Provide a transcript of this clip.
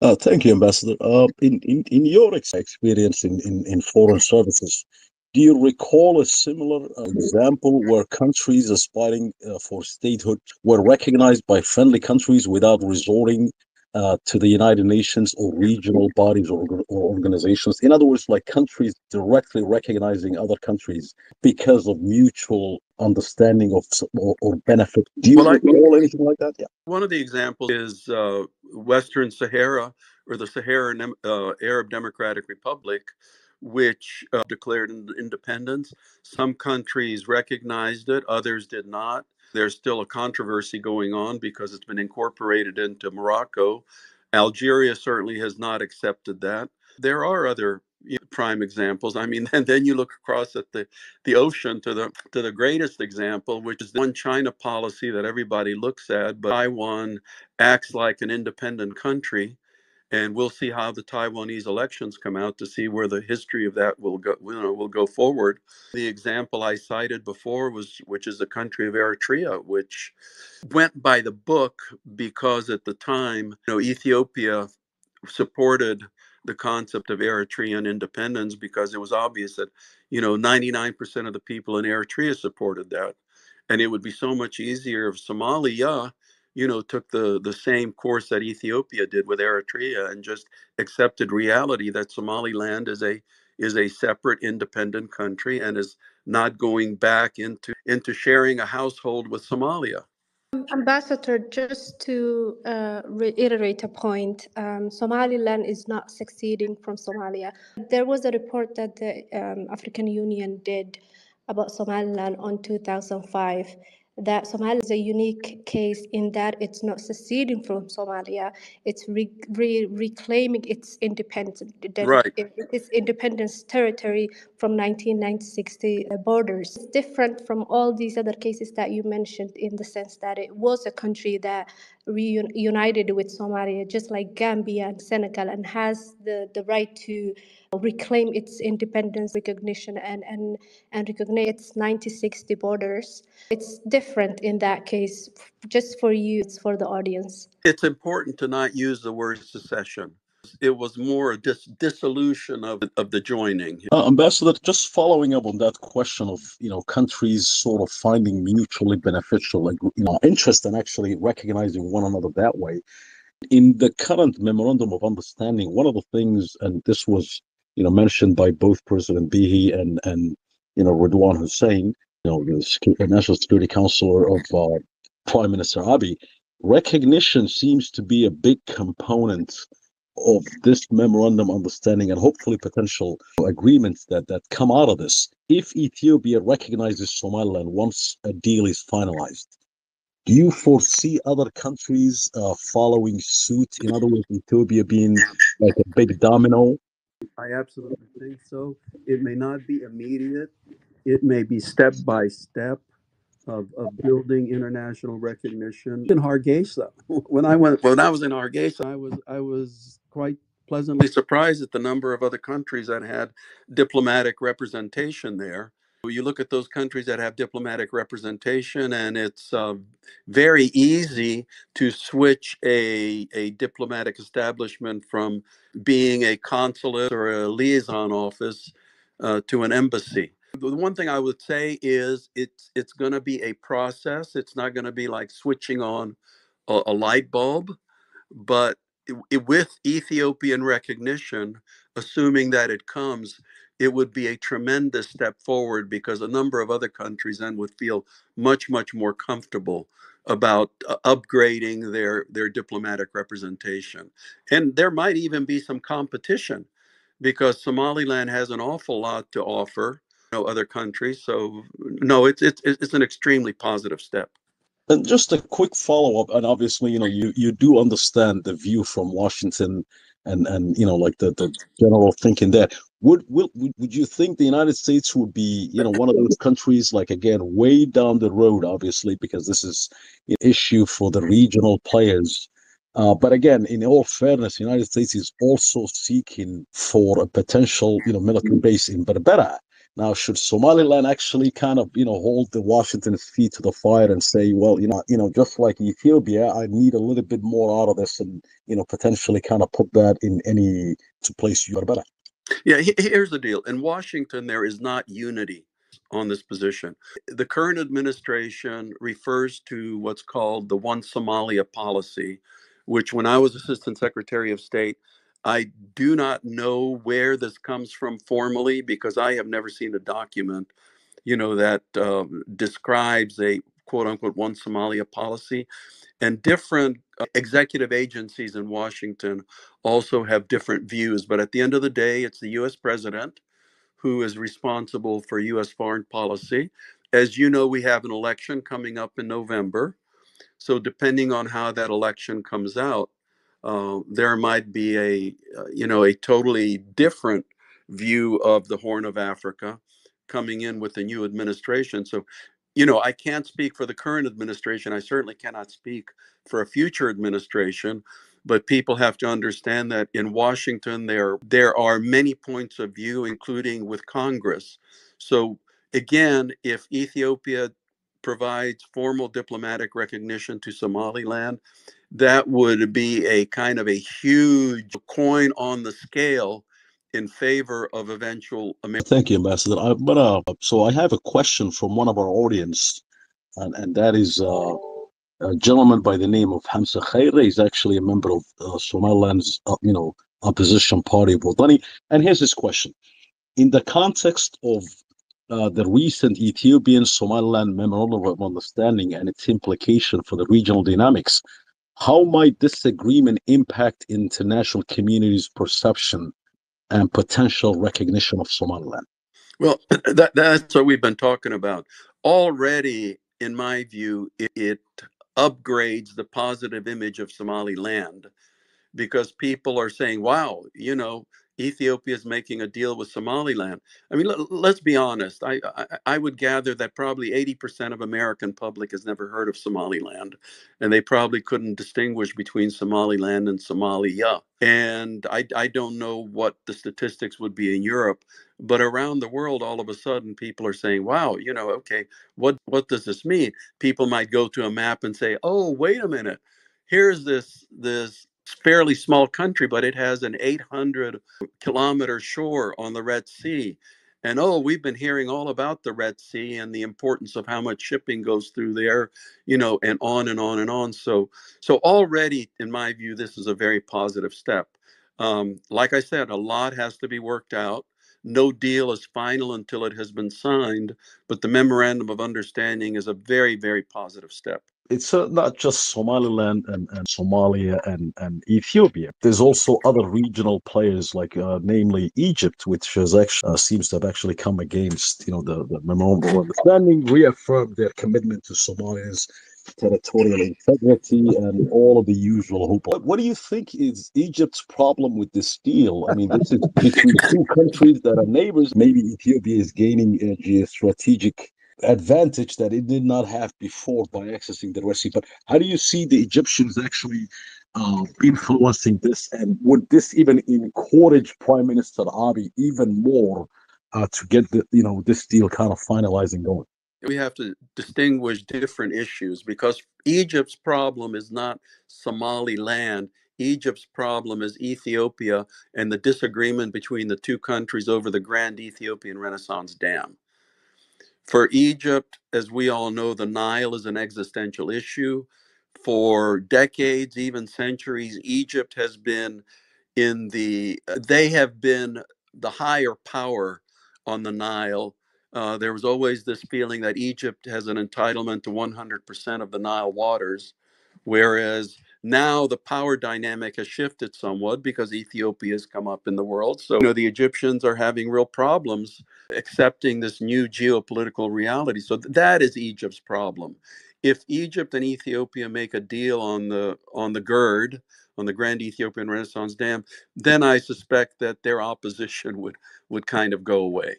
Uh, thank you, Ambassador. Uh, in, in, in your experience in, in, in foreign services, do you recall a similar example where countries aspiring uh, for statehood were recognized by friendly countries without resorting uh, to the United Nations or regional bodies or, or, organizations? In other words, like countries directly recognizing other countries because of mutual understanding of or, or benefit. Do you well, recall I, anything like that? Yeah. One of the examples is uh, Western Sahara or the Saharan uh, Arab Democratic Republic, which uh, declared independence. Some countries recognized it, others did not. There's still a controversy going on because it's been incorporated into Morocco. Algeria certainly has not accepted that. There are other prime examples. I mean, and then you look across at the, the ocean to the to the greatest example, which is the one China policy that everybody looks at, but Taiwan acts like an independent country. And we'll see how the Taiwanese elections come out to see where the history of that will go. You know, will go forward. The example I cited before was, which is the country of Eritrea, which went by the book because at the time, you know, Ethiopia supported the concept of Eritrean independence because it was obvious that, you know, 99% of the people in Eritrea supported that. And it would be so much easier if Somalia, you know, took the, the same course that Ethiopia did with Eritrea and just accepted reality that Somaliland is a is a separate independent country and is not going back into into sharing a household with Somalia. Ambassador, just to uh, reiterate a point, um, Somaliland is not succeeding from Somalia. There was a report that the um, African Union did about Somaliland on 2005 that Somalia is a unique case in that it's not seceding from Somalia, it's re- re- reclaiming its independence, right. its independence territory from 1960 uh, borders. It's different from all these other cases that you mentioned in the sense that it was a country that reunited with Somalia, just like Gambia and Senegal, and has the, the right to reclaim its independence recognition and, and, and recognize its 1960 borders. It's different in that case, just for you, it's for the audience. It's important to not use the word secession. It was more a dis- dissolution of, of the joining. Uh, Ambassador, just following up on that question of you know countries sort of finding mutually beneficial like you know interest and actually recognizing one another that way. In the current memorandum of understanding, one of the things, and this was you know, mentioned by both President Bihi and and you know Redwan Hussein, you know, the National Security Counselor of uh, Prime Minister Abiy. Recognition seems to be a big component of this memorandum understanding and hopefully potential agreements that that come out of this. If Ethiopia recognizes Somaliland once a deal is finalized, do you foresee other countries uh, following suit? In other words, Ethiopia being like a big domino I absolutely think so. It may not be immediate. It may be step by step of, of building international recognition. In Hargeisa, when I went when I was in Hargeisa, I was I was quite pleasantly surprised at the number of other countries that had diplomatic representation there you look at those countries that have diplomatic representation, and it's uh, very easy to switch a, a diplomatic establishment from being a consulate or a liaison office uh, to an embassy. The one thing I would say is it's it's going to be a process. It's not going to be like switching on a, a light bulb, but it, it, with Ethiopian recognition, assuming that it comes, it would be a tremendous step forward because a number of other countries then would feel much much more comfortable about uh, upgrading their their diplomatic representation and there might even be some competition because somaliland has an awful lot to offer know, other countries so no it's it's it's an extremely positive step. And just a quick follow up and obviously you know you you do understand the view from washington and and you know like the the general thinking there. Would would would you think the United States would be you know one of those countries like again way down the road obviously because this is an issue for the regional players? Uh, but again in all fairness the United States is also seeking for a potential you know military base in Berbera Now, should Somaliland actually kind of, you know, hold the Washington's feet to the fire and say, well, you know, you know, just like Ethiopia, I need a little bit more out of this, and you know, potentially kind of put that in any to place you are better. Yeah, here's the deal. In Washington, there is not unity on this position. The current administration refers to what's called the One Somalia policy, which, when I was Assistant Secretary of State, I do not know where this comes from formally because I have never seen a document, you know, that uh, describes a quote unquote One Somalia policy. And different uh, executive agencies in Washington also have different views. But at the end of the day, it's the US president who is responsible for US foreign policy. As you know, we have an election coming up in November. So, depending on how that election comes out, uh, there might be a uh, you know a totally different view of the Horn of Africa coming in with the new administration. So you know, I can't speak for the current administration. I certainly cannot speak for a future administration. But people have to understand that in Washington, there there are many points of view, including with Congress. So again, if Ethiopia provides formal diplomatic recognition to Somaliland, that would be a kind of a huge coin on the scale in favor of eventual America. Thank you, Ambassador. I, but uh, so I have a question from one of our audience, and, and that is uh, a gentleman by the name of Hamza Khaire. He's actually a member of uh, Somaliland's, uh, you know, opposition party, Wadani. And here's his question: In the context of uh, the recent Ethiopian Somaliland Memorandum of Understanding and its implication for the regional dynamics, how might this agreement impact international community's perception and potential recognition of Somaliland? Well, that, that's what we've been talking about. Already, in my view, it, it upgrades the positive image of Somaliland because people are saying, wow, you know, Ethiopia is making a deal with Somaliland. I mean, let, us be honest. I, I, I would gather that probably 80% of American public has never heard of Somaliland, and they probably couldn't distinguish between Somaliland and Somalia. And I, I don't know what the statistics would be in Europe, but around the world, all of a sudden, people are saying, "Wow, you know, okay, what what does this mean?" People might go to a map and say, "Oh, wait a minute." Here's this this fairly small country, but it has an 800 kilometer shore on the Red Sea. And oh, we've been hearing all about the Red Sea and the importance of how much shipping goes through there, you know, and on and on and on. So, so already, in my view, this is a very positive step. Um, like I said, a lot has to be worked out. No deal is final until it has been signed, but the memorandum of understanding is a very, very positive step it's uh, not just Somaliland and, and Somalia and, and Ethiopia. There's also other regional players, like uh, namely Egypt, which has actually uh, seems to have actually come against you know the, the memorandum of understanding, reaffirmed their commitment to Somalia's territorial integrity and all of the usual hoop. What do you think is Egypt's problem with this deal? I mean, this is between two countries that are neighbors. Maybe Ethiopia is gaining a geostrategic advantage that it did not have before by accessing the Red Sea. But how do you see the Egyptians actually uh, influencing this? And would this even encourage Prime Minister Abiy even more uh, to get the you know this deal kind of finalizing going? We have to distinguish different issues because Egypt's problem is not Somaliland. Egypt's problem is Ethiopia and the disagreement between the two countries over the Grand Ethiopian Renaissance Dam. For Egypt, as we all know, the Nile is an existential issue. For decades, even centuries, Egypt has been in the, they have been the higher power on the Nile. Uh, there was always this feeling that Egypt has an entitlement to 100% of the Nile waters, whereas now the power dynamic has shifted somewhat because Ethiopia has come up in the world. So, you know, the Egyptians are having real problems accepting this new geopolitical reality. So that is Egypt's problem. If Egypt and Ethiopia make a deal on the on the GERD, on the Grand Ethiopian Renaissance Dam, then I suspect that their opposition would would kind of go away.